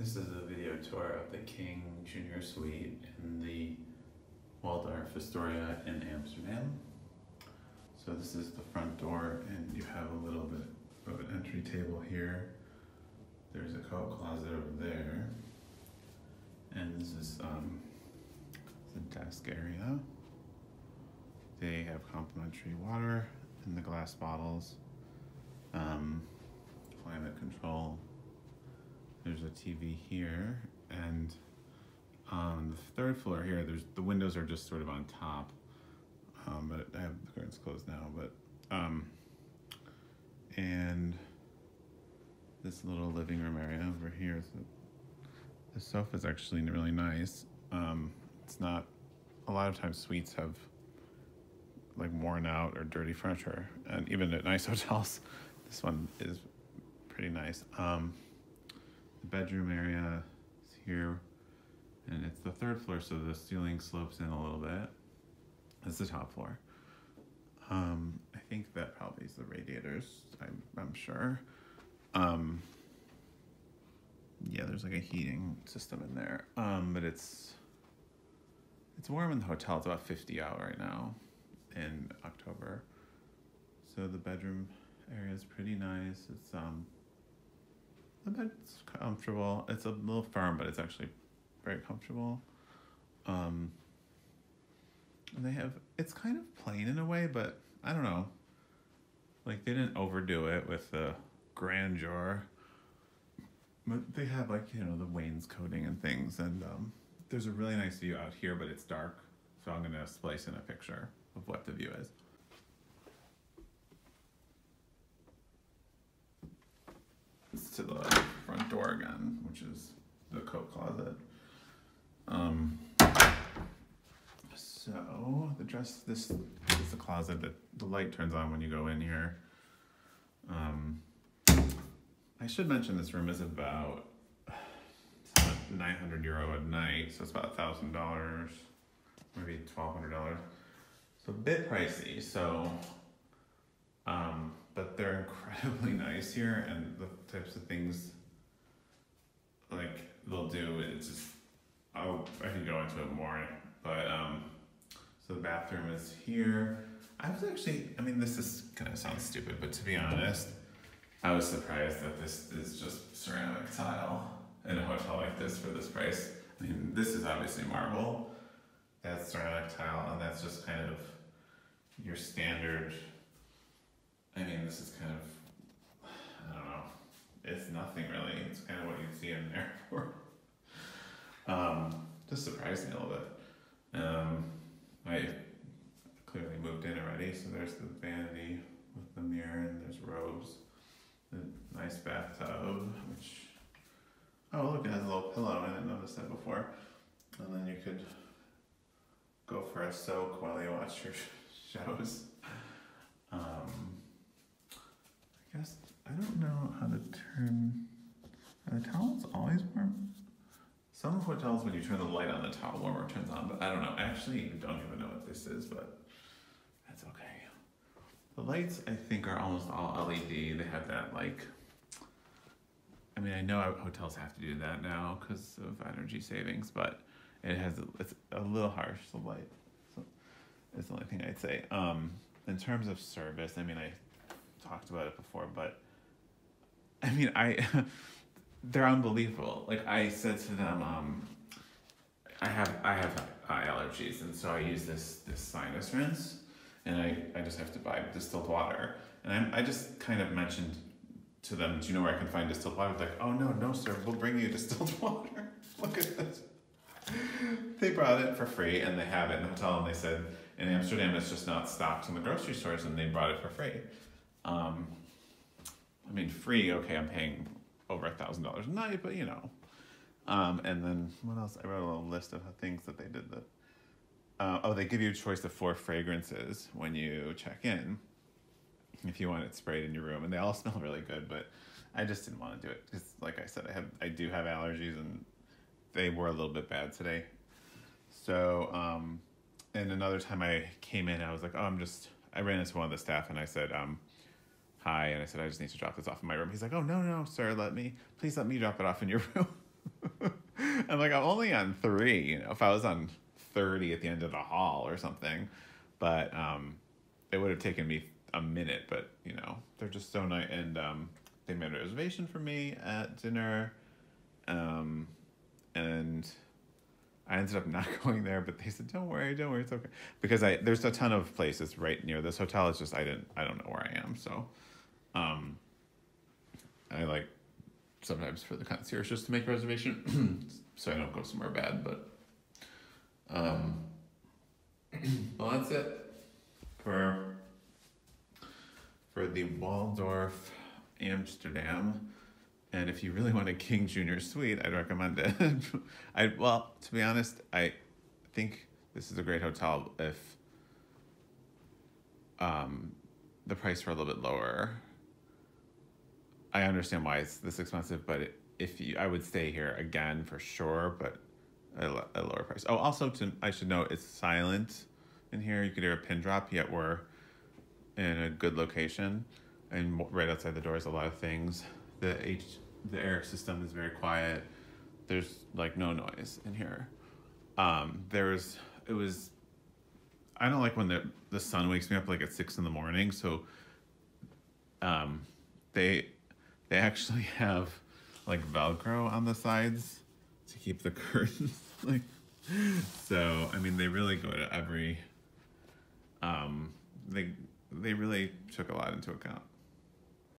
This is a video tour of the King Junior Suite in the Waldorf Astoria in Amsterdam. So this is the front door and you have a little bit of an entry table here. There's a coat closet over there. And this is um, the desk area. They have complimentary water in the glass bottles. Um, climate control there's a TV here, and on the third floor here, there's the windows are just sort of on top. Um, but I have the curtains closed now. But um, and this little living room area over here. The sofa is actually really nice. Um, it's not. A lot of times suites have like worn out or dirty furniture, and even at nice hotels, this one is pretty nice. Um, the bedroom area is here, and it's the third floor, so the ceiling slopes in a little bit. That's the top floor. Um, I think that probably is the radiators. I'm, I'm sure. Um, yeah, there's like a heating system in there. Um, but it's it's warm in the hotel. It's about 50 out right now in October. So the bedroom area is pretty nice. It's um the bed's comfortable. It's a little firm, but it's actually very comfortable. Um, and they have it's kind of plain in a way, but I don't know. Like they didn't overdo it with the grandeur. But they have like, you know, the wainscoting and things and um, there's a really nice view out here, but it's dark. So I'm gonna splice in a picture of what the view is. To the front door again, which is the coat closet. Um, so the dress, this is the closet that the light turns on when you go in here. Um, I should mention this room is about 900 euro a night, so it's about $1,000, maybe $1,200. So a bit pricey, so um, but they're incredibly nice here, and the types of things like they'll do. It's just I'll I can go into it more, but um, so the bathroom is here. I was actually, I mean, this is gonna sound stupid, but to be honest, I was surprised that this is just ceramic tile in a hotel like this for this price. I mean, this is obviously marble. That's ceramic tile, and that's just kind of your standard this is kind of, I don't know, it's nothing really. It's kind of what you'd see in an airport. Um, just surprised me a little bit. Um, I clearly moved in already, so there's the vanity with the mirror and there's robes, the nice bathtub, which, oh look, it has a little pillow. I didn't notice that before. And then you could go for a soak while you watch your shows. Um, guess I don't know how to turn. Are the towels always warm? Some hotels, when you turn the light on, the towel warmer turns on, but I don't know. I actually don't even know what this is, but that's okay. The lights, I think, are almost all LED. They have that like. I mean, I know hotels have to do that now because of energy savings, but it has it's a little harsh. The light, so it's the only thing I'd say. Um, in terms of service, I mean, I talked about it before, but I mean, I they're unbelievable. Like I said to them, um, I have I have eye allergies, and so I use this this sinus rinse, and I I just have to buy distilled water, and I I just kind of mentioned to them, do you know where I can find distilled water? Like, oh no, no sir, we'll bring you distilled water. Look at this. they brought it for free, and they have it in the hotel, and they said in Amsterdam it's just not stocked in the grocery stores, and they brought it for free. Um, I mean, free, okay, I'm paying over a thousand dollars a night, but you know. Um, and then what else? I wrote a little list of things that they did that. Uh, oh, they give you a choice of four fragrances when you check in, if you want it sprayed in your room, and they all smell really good. But I just didn't want to do it because, like I said, I have I do have allergies, and they were a little bit bad today. So, um, and another time I came in, I was like, oh, I'm just. I ran into one of the staff, and I said, um, hi. And I said, I just need to drop this off in my room. He's like, oh, no, no, sir, let me, please let me drop it off in your room. I'm like I'm only on three, you know, if I was on 30 at the end of the hall or something, but um, it would have taken me a minute, but you know, they're just so nice. And um, they made a reservation for me at dinner. Um, and I ended up not going there, but they said, "Don't worry, don't worry, it's okay." Because I there's a ton of places right near this hotel. It's just I didn't I don't know where I am, so um, I like sometimes for the concierge just to make a reservation, so I don't go somewhere bad. But um, well, that's it for for the Waldorf Amsterdam. And if you really want a King Junior suite, I'd recommend it. I well, to be honest, I think this is a great hotel if um, the price were a little bit lower. I understand why it's this expensive, but if you, I would stay here again for sure, but a, a lower price. Oh, also to I should note it's silent in here. You could hear a pin drop, yet we're in a good location, and right outside the door is a lot of things. The H the air system is very quiet. There's like no noise in here. Um, there's it was. I don't like when the the sun wakes me up like at six in the morning. So, um, they they actually have like Velcro on the sides to keep the curtains like. So I mean, they really go to every. Um, they they really took a lot into account.